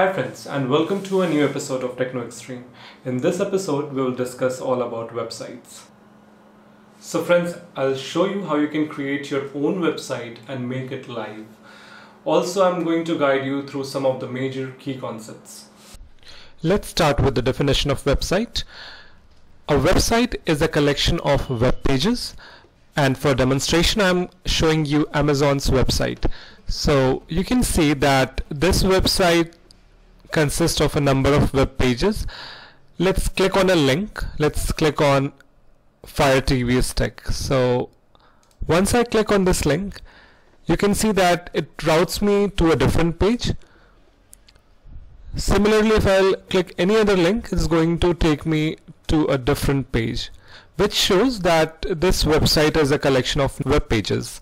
Hi friends and welcome to a new episode of Techno Extreme. In this episode we will discuss all about websites. So friends, I'll show you how you can create your own website and make it live. Also I'm going to guide you through some of the major key concepts. Let's start with the definition of website. A website is a collection of web pages and for demonstration I'm showing you Amazon's website. So you can see that this website consists of a number of web pages. Let's click on a link. Let's click on Fire TV Stick. So once I click on this link, you can see that it routes me to a different page. Similarly, if I'll click any other link, it's going to take me to a different page, which shows that this website is a collection of web pages.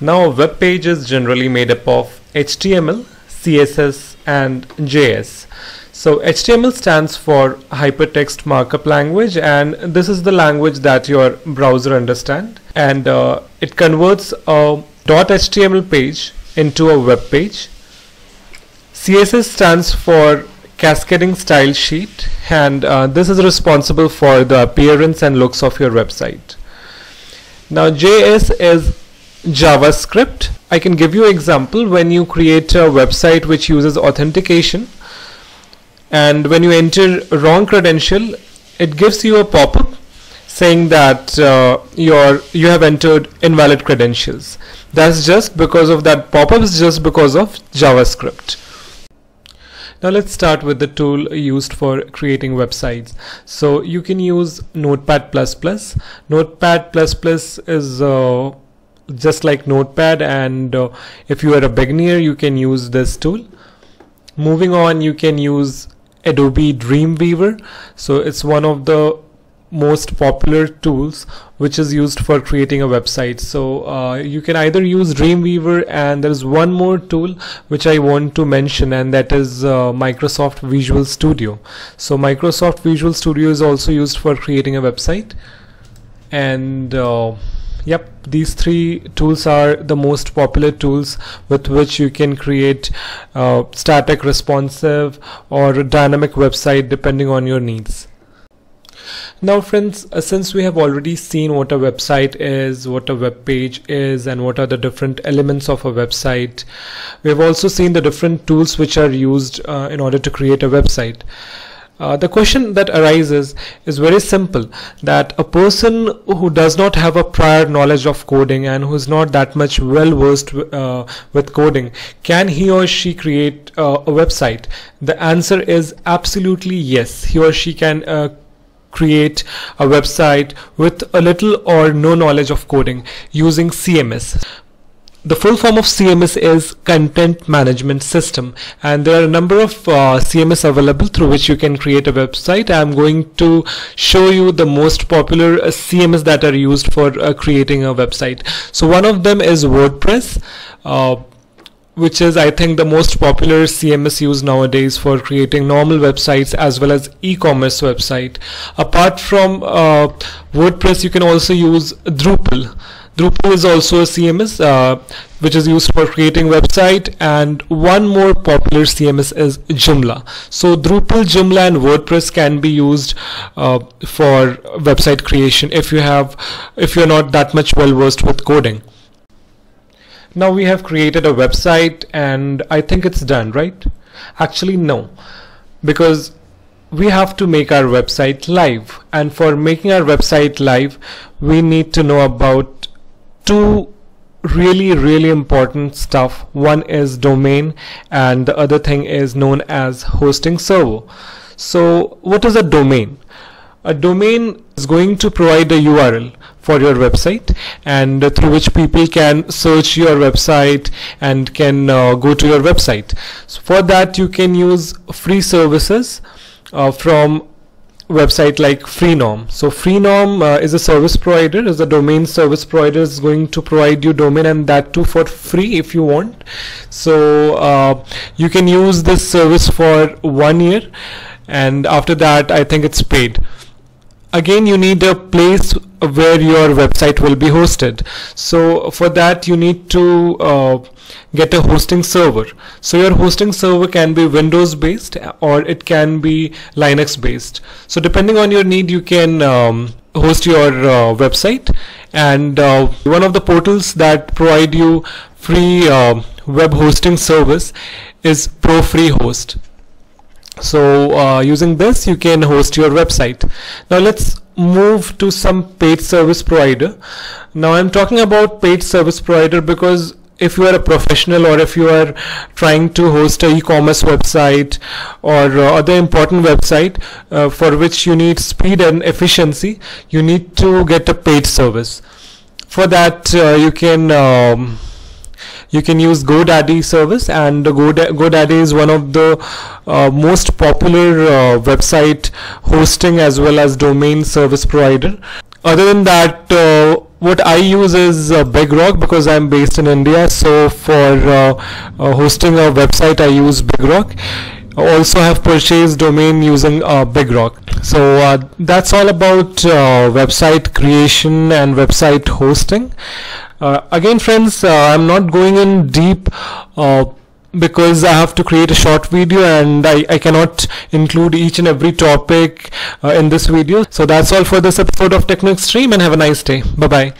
Now, a web page is generally made up of HTML, CSS and JS. So HTML stands for Hypertext Markup Language and this is the language that your browser understand and uh, it converts a .html page into a web page. CSS stands for Cascading Style Sheet and uh, this is responsible for the appearance and looks of your website. Now JS is JavaScript. I can give you example when you create a website which uses authentication and when you enter wrong credential it gives you a pop-up saying that uh, your you have entered invalid credentials. That's just because of that pop-up is just because of JavaScript. Now let's start with the tool used for creating websites. So you can use Notepad++. Notepad++ is uh, just like notepad and uh, if you are a beginner you can use this tool. Moving on you can use adobe dreamweaver. So it's one of the most popular tools which is used for creating a website. So uh, you can either use dreamweaver and there's one more tool which i want to mention and that is uh, microsoft visual studio. So microsoft visual studio is also used for creating a website. And uh, yep these three tools are the most popular tools with which you can create uh, static responsive or dynamic website depending on your needs. Now friends uh, since we have already seen what a website is what a web page is and what are the different elements of a website we have also seen the different tools which are used uh, in order to create a website uh, the question that arises is very simple that a person who does not have a prior knowledge of coding and who is not that much well versed uh, with coding can he or she create uh, a website? The answer is absolutely yes. He or she can uh, create a website with a little or no knowledge of coding using CMS the full form of CMS is Content Management System and there are a number of uh, CMS available through which you can create a website. I'm going to show you the most popular uh, CMS that are used for uh, creating a website. So one of them is WordPress uh, which is I think the most popular CMS used nowadays for creating normal websites as well as e-commerce website. Apart from uh, WordPress you can also use Drupal. Drupal is also a CMS uh, which is used for creating website and one more popular CMS is Joomla. So Drupal, Joomla and WordPress can be used uh, for website creation if you have if you're not that much well versed with coding. Now we have created a website and I think it's done, right? Actually no, because we have to make our website live and for making our website live we need to know about two really really important stuff. One is domain and the other thing is known as hosting server. So what is a domain? A domain is going to provide a URL for your website and through which people can search your website and can uh, go to your website. So for that you can use free services uh, from website like Freenom. So Freenom uh, is a service provider, is a domain service provider is going to provide you domain and that too for free if you want. So uh, you can use this service for one year and after that I think it's paid. Again you need a place where your website will be hosted. So for that you need to uh, get a hosting server. So your hosting server can be windows based or it can be linux based so depending on your need you can um, host your uh, website. And uh, one of the portals that provide you free uh, web hosting service is ProFreeHost. So uh, using this you can host your website. Now let's move to some paid service provider. Now I'm talking about paid service provider because if you are a professional or if you are trying to host a e-commerce website or uh, other important website uh, for which you need speed and efficiency you need to get a paid service. For that uh, you can um, you can use GoDaddy service and GoDaddy is one of the uh, most popular uh, website hosting as well as domain service provider. Other than that uh, what I use is uh, BigRock because I'm based in India. So for uh, uh, hosting a website I use BigRock also have purchased domain using uh, BigRock. So uh, that's all about uh, website creation and website hosting uh, again friends uh, I'm not going in deep uh, because I have to create a short video and I, I cannot include each and every topic uh, in this video. So that's all for this episode of Techno Extreme and have a nice day. Bye bye